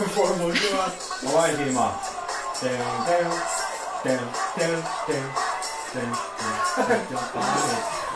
我去吗？我爱听嘛。噔噔噔噔噔噔噔噔。